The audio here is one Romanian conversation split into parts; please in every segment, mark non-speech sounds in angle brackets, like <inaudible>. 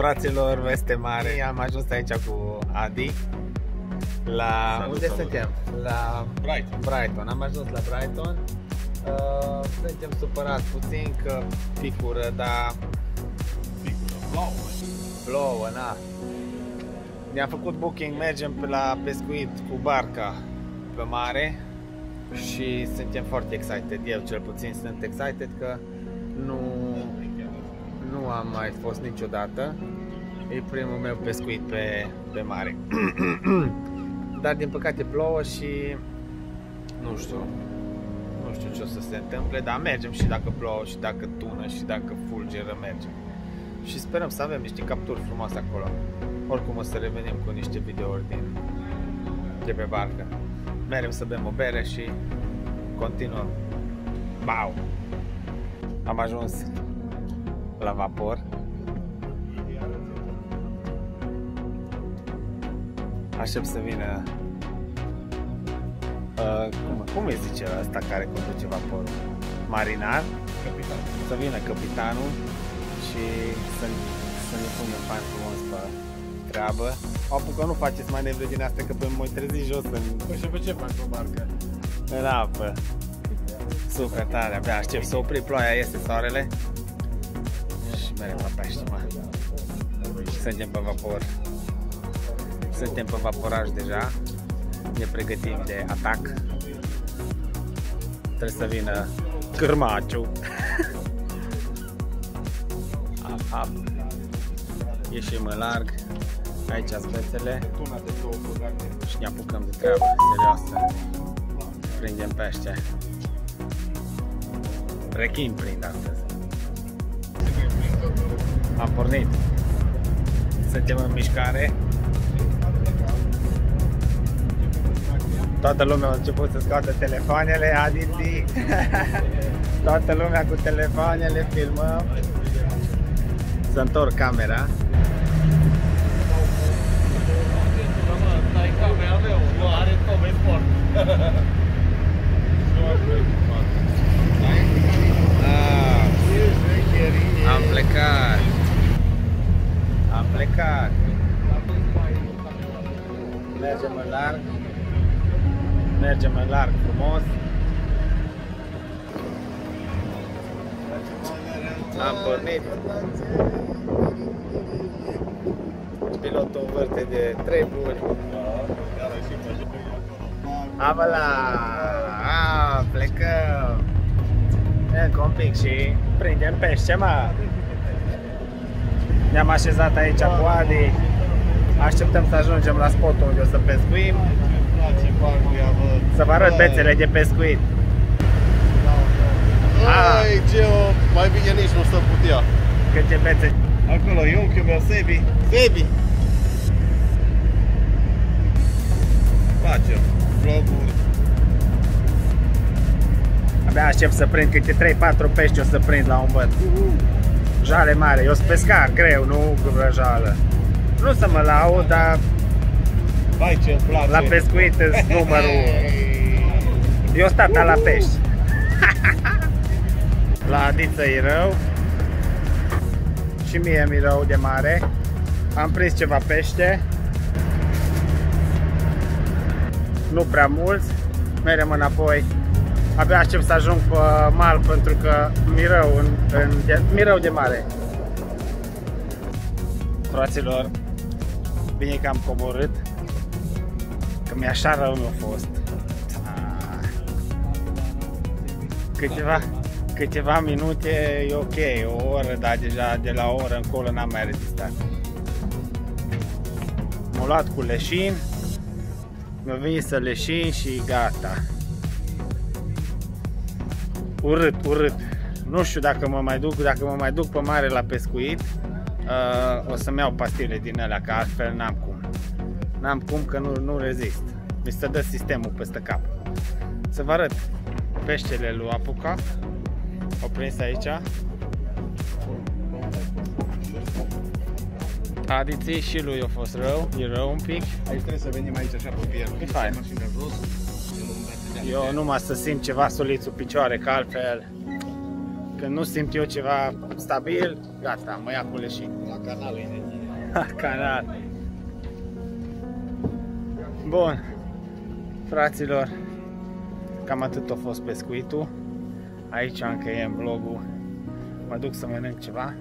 Fraților, veste mare, am ajuns aici cu Adi la... Salut, unde salut. suntem? La Brighton. Brighton. Am ajuns la Brighton. Uh, suntem supărați puțin că picură, dar Picură, plouă. plouă, na. Ne-am făcut booking, mergem pe la pescuit cu barca pe mare și suntem foarte excited. Eu cel puțin sunt excited că nu, nu am mai fost niciodată. E primul meu pescuit pe, pe mare. <clears throat> Dar din păcate plouă și nu știu, nu știu ce o să se întâmple, dar mergem și dacă plouă și dacă tună și dacă fulgeră mergem. Și sperăm să avem niște capturi frumoase acolo. Oricum o să revenim cu niște videouri din de pe barcă. Merem să bem o bere și continuăm. Bau! Am ajuns la vapor. Aștept să vină uh, cum, cum îi zice ăsta care conduce vaporul? Marinar? Capitan. Să vină capitanul și să, să ne punem bani frumos pe treabă. Apucă nu faceți manevre din astea că pe mă trezi jos în, Păi și pe ce faci pe barcă? în apă. Super tare, abia aștept să opri ploaia, este soarele. Și merem la pește, mă. Suntem pe vapor. Suntem pe vaporaj deja. Ne pregătim de atac. Trebuie să vină cârmaciu. <laughs> Ap, ap. Ieșim în larg. Aici spețele Tuna de două băgate. și ne apucăm de treabă serioasă. Prindem pește. Rechin prind astăzi. Am pornit. Suntem în mișcare. Toată lumea a început să scoată telefoanele, Aditi. <laughs> Toată lumea cu telefoanele, filmăm. Să întorc camera. Stai camera meu, nu are tome sport. Ah, am plecat. Am plecat. Mergem în larg. Mergem în larg frumos. Am pornit. Pilotul învârte de treburi. Avăla! A, plecăm! Încă un pic și prindem pește, mă! Ne-am așezat aici cu Adi. Așteptăm să ajungem la spotul unde o să pescuim. Să vă arăt bețele de pescuit. Ah. Ai, Geo, mai bine nici nu stă putea. Câte bețe. Acolo e unchiul meu, Sebi. Sebi! Facem vloguri. Abia aștept să prind câte 3-4 pești o să prind la un băt. Jale mare, eu sunt pescar greu, nu vrăjală. Nu să mă laud, dar Vai ce-mi place. la pescuit sunt <laughs> numărul Eu sunt tata la pești. <laughs> la Adiță e rău. Și mie mi rău de mare. Am prins ceva pește. Nu prea mulți. Merem înapoi. Abia aștept să ajung pe mal pentru că mi rău, în, în, de, mi rău de mare. Fraților, bine că am coborât. Că mi așa rău mi-a fost. Ah. Câteva, câteva minute e ok, o oră, dar deja de la o oră încolo n-am mai rezistat. M-am luat cu leșin, mi-a venit să leșin și gata. Urât, urât. Nu știu dacă mă mai duc, dacă mă mai duc pe mare la pescuit, uh, o să-mi iau pastile din alea, că altfel n-am cum. N-am cum că nu, nu rezist. Mi se dă sistemul peste cap. Să vă arăt peștele lui Apuca. O prins aici. Adiții și lui a fost rău, e rău un pic. Aici trebuie să venim aici așa pe pier. E fain. Mașina jos. Eu numai să simt ceva solițul picioare, că altfel când nu simt eu ceva stabil, gata, mă ia cu leșin. La canalul energie. La canal. Bun, fraților, cam atât a fost pescuitul. Aici încheiem vlogul. Mă duc să mănânc ceva,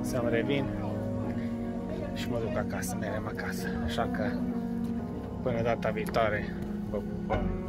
să-mi revin și mă duc acasă, merem acasă. Așa că până data viitoare, vă pupăm!